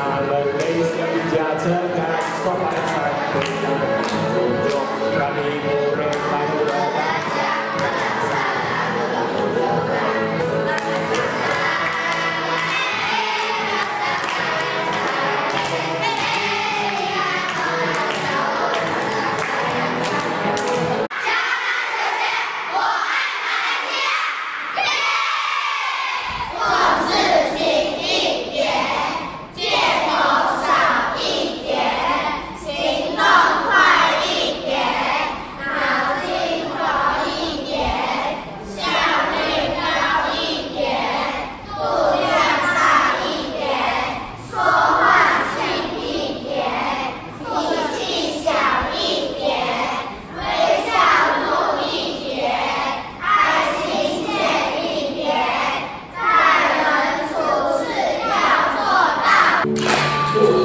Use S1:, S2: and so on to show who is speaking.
S1: Now, the ladies and gentlemen, come on,
S2: 또